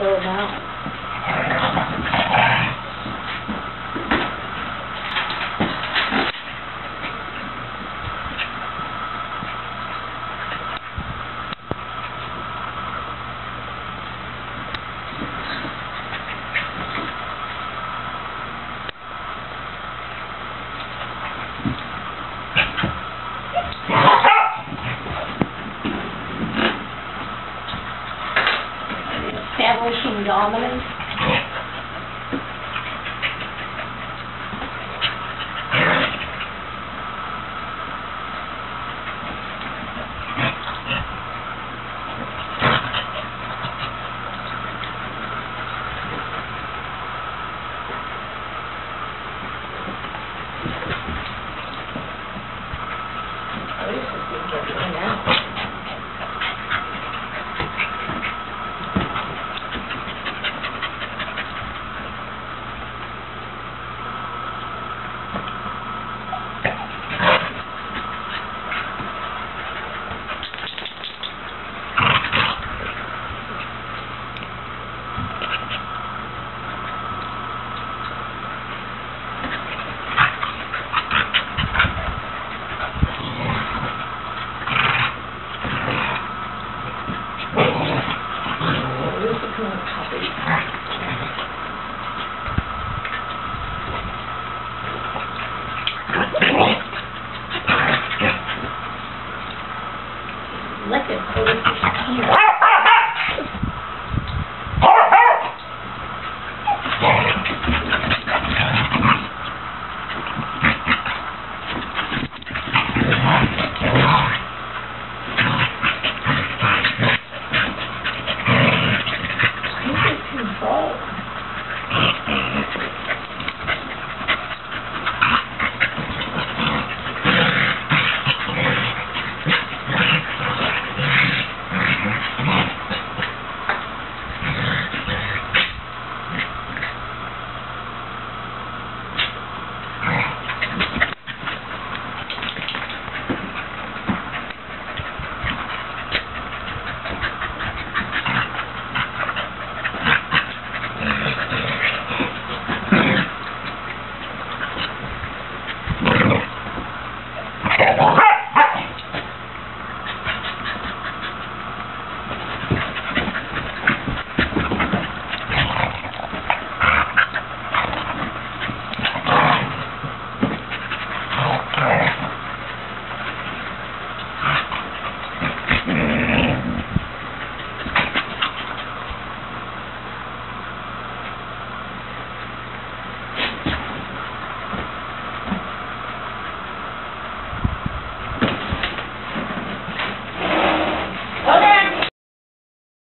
Oh, throw them Establishing dominance.